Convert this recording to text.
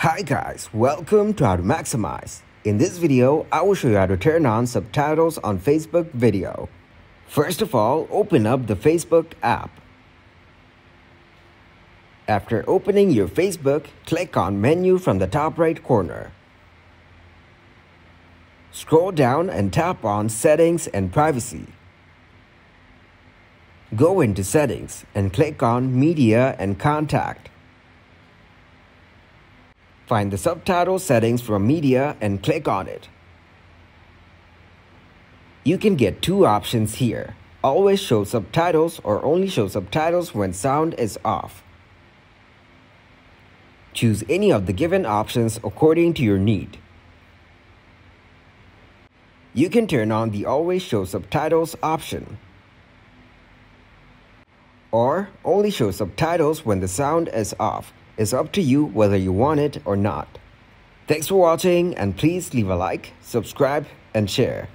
Hi guys, welcome to How to Maximize. In this video, I will show you how to turn on subtitles on Facebook video. First of all, open up the Facebook app. After opening your Facebook, click on Menu from the top right corner. Scroll down and tap on Settings and Privacy. Go into Settings and click on Media and Contact. Find the subtitle settings from Media and click on it. You can get two options here. Always show subtitles or only show subtitles when sound is off. Choose any of the given options according to your need. You can turn on the Always Show Subtitles option or only show subtitles when the sound is off. It's up to you whether you want it or not. Thanks for watching and please leave a like, subscribe, and share.